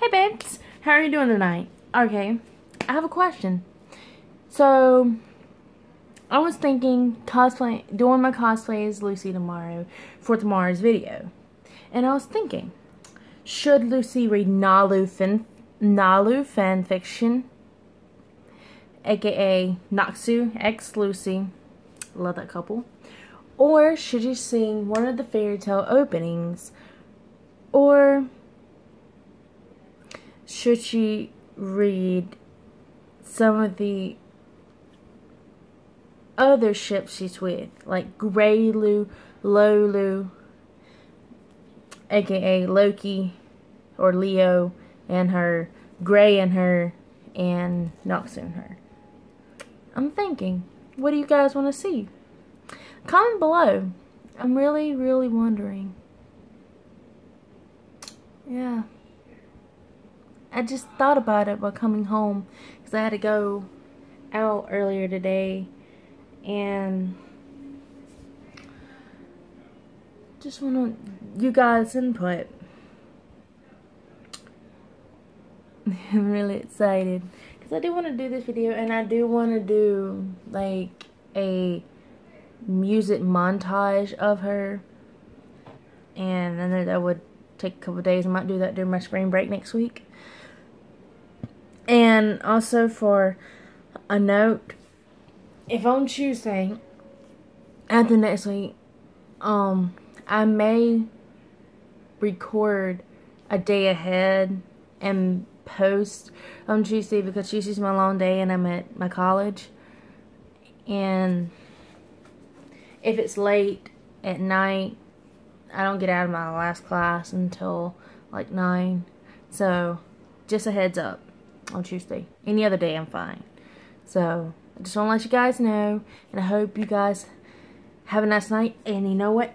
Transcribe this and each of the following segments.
Hey babes, how are you doing tonight? Okay, I have a question. So, I was thinking cosplay, doing my cosplay as Lucy tomorrow for tomorrow's video. And I was thinking, should Lucy read Nalu fan, Nalu fan fiction, aka Natsu X Lucy, love that couple, or should she sing one of the Fairy Tail openings, or should she read some of the other ships she's with, like Greylu, Lolu, aka Loki or Leo, and her, Gray and her, and Noxu and her. I'm thinking, what do you guys want to see? Comment below. I'm really, really wondering. Yeah. I just thought about it while coming home because I had to go out earlier today and just want you guys input. I'm really excited because I do want to do this video and I do want to do like a music montage of her and then that would take a couple days. I might do that during my spring break next week. And also for a note, if on Tuesday after next week, um, I may record a day ahead and post on Tuesday because Tuesday's my long day and I'm at my college. And if it's late at night, I don't get out of my last class until like 9. So, just a heads up on Tuesday. Any other day, I'm fine. So, I just want to let you guys know, and I hope you guys have a nice night. And you know what?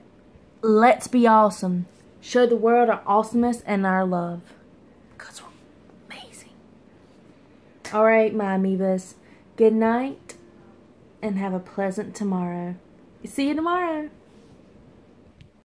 Let's be awesome. Show the world our awesomeness and our love. Because we're amazing. Alright, my amoebas. Good night, and have a pleasant tomorrow. See you tomorrow.